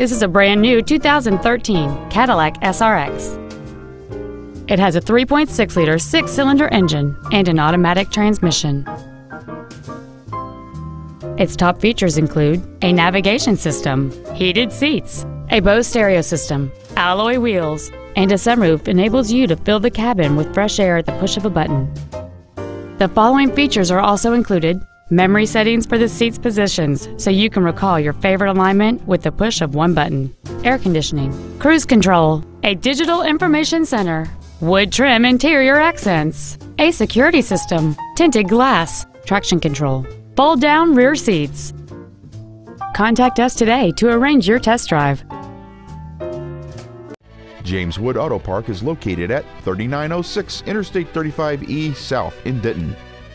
This is a brand new 2013 Cadillac SRX. It has a 3.6 liter six cylinder engine and an automatic transmission. Its top features include a navigation system, heated seats, a Bose stereo system, alloy wheels, and a sunroof enables you to fill the cabin with fresh air at the push of a button. The following features are also included memory settings for the seat's positions so you can recall your favorite alignment with the push of one button, air conditioning, cruise control, a digital information center, wood trim interior accents, a security system, tinted glass, traction control, fold down rear seats. Contact us today to arrange your test drive. James Wood Auto Park is located at 3906 Interstate 35E South in Denton.